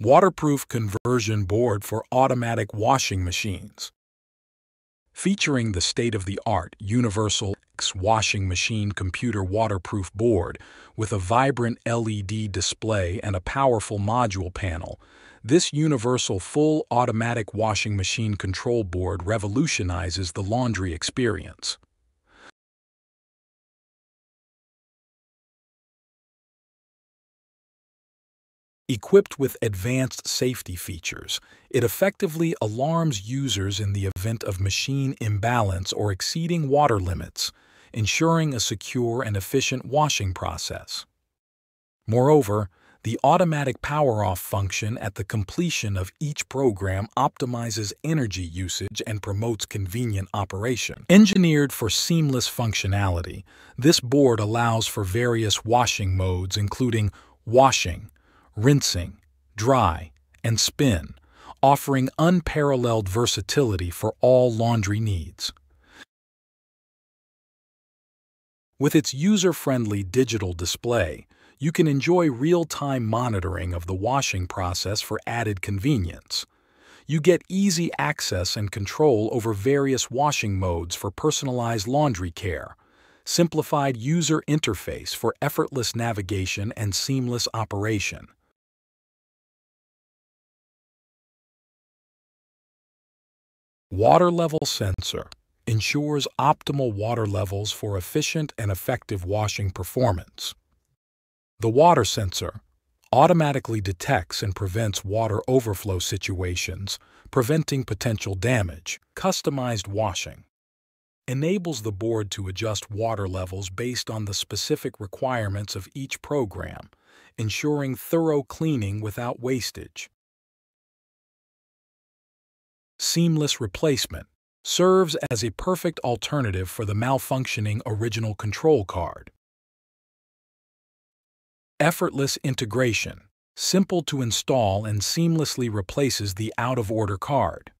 Waterproof conversion board for automatic washing machines. Featuring the state-of-the-art Universal X washing machine computer waterproof board with a vibrant LED display and a powerful module panel, this universal full automatic washing machine control board revolutionizes the laundry experience. Equipped with advanced safety features, it effectively alarms users in the event of machine imbalance or exceeding water limits, ensuring a secure and efficient washing process. Moreover, the automatic power-off function at the completion of each program optimizes energy usage and promotes convenient operation. Engineered for seamless functionality, this board allows for various washing modes including washing, rinsing, dry, and spin, offering unparalleled versatility for all laundry needs. With its user-friendly digital display, you can enjoy real-time monitoring of the washing process for added convenience. You get easy access and control over various washing modes for personalized laundry care, simplified user interface for effortless navigation and seamless operation. Water level sensor ensures optimal water levels for efficient and effective washing performance. The water sensor automatically detects and prevents water overflow situations, preventing potential damage. Customized washing enables the board to adjust water levels based on the specific requirements of each program, ensuring thorough cleaning without wastage seamless replacement, serves as a perfect alternative for the malfunctioning original control card. Effortless integration, simple to install and seamlessly replaces the out-of-order card.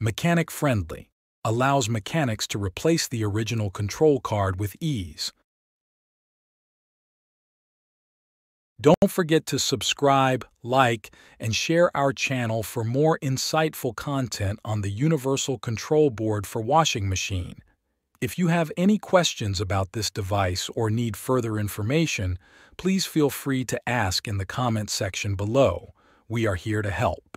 Mechanic-friendly, allows mechanics to replace the original control card with ease, Don't forget to subscribe, like, and share our channel for more insightful content on the Universal Control Board for Washing Machine. If you have any questions about this device or need further information, please feel free to ask in the comment section below. We are here to help.